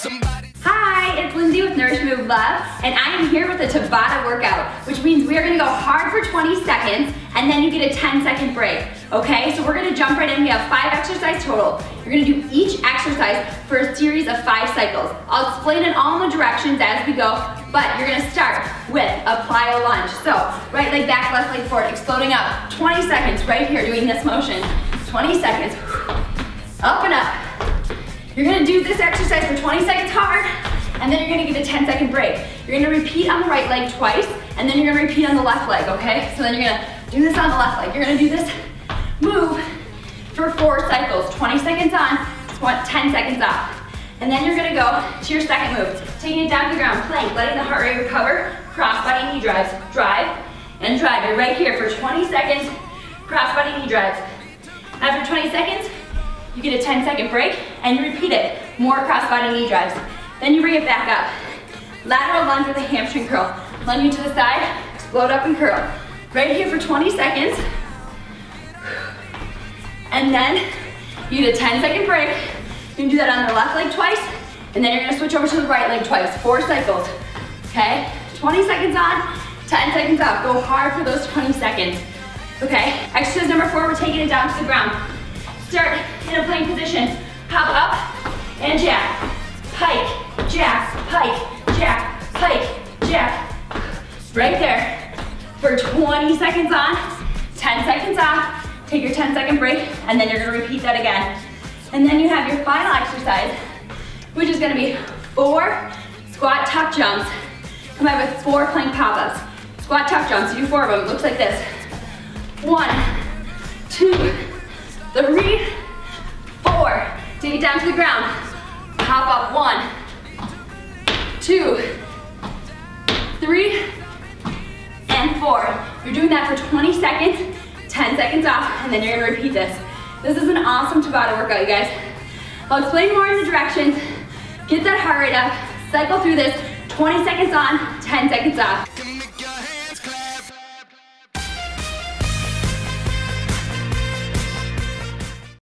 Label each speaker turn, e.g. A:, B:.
A: Hi, it's Lindsay with Nourish Move Love, and I am here with a Tabata workout, which means we are gonna go hard for 20 seconds, and then you get a 10 second break, okay? So we're gonna jump right in, we have five exercises total. You're gonna do each exercise for a series of five cycles. I'll explain it all in the directions as we go, but you're gonna start with a plyo lunge. So, right leg back, left leg forward, exploding up. 20 seconds right here doing this motion. 20 seconds, up and up. You're gonna do this exercise for 20 seconds hard, and then you're gonna get a 10 second break. You're gonna repeat on the right leg twice, and then you're gonna repeat on the left leg, okay? So then you're gonna do this on the left leg. You're gonna do this move for four cycles, 20 seconds on, 10 seconds off. And then you're gonna go to your second move, taking it down to the ground, plank, letting the heart rate recover, cross body knee drives, drive, and drive. You're right here for 20 seconds, cross body knee drives. After 20 seconds, you get a 10 second break, and you repeat it. More cross body knee drives. Then you bring it back up. Lateral lunge with a hamstring curl. Lunge to the side, explode up and curl. Right here for 20 seconds. And then you get a 10 second break. You can do that on the left leg twice, and then you're gonna switch over to the right leg twice, four cycles, okay? 20 seconds on, 10 seconds off. Go hard for those 20 seconds, okay? Exercise number four, we're taking it down to the ground. In a plank position. Hop up and jack, pike, jack, pike, jack, pike, jack. Right there. For 20 seconds on, 10 seconds off. Take your 10 second break, and then you're gonna repeat that again. And then you have your final exercise, which is gonna be four squat tuck jumps, combined with four plank pop-ups. Squat tuck jumps, you do four of them, it looks like this. One, two, three. Take it down to the ground. Hop up, one, two, three, and four. You're doing that for 20 seconds, 10 seconds off, and then you're gonna repeat this. This is an awesome Tabata workout, you guys. I'll explain more in the directions. Get that heart rate up, cycle through this, 20 seconds on, 10 seconds off.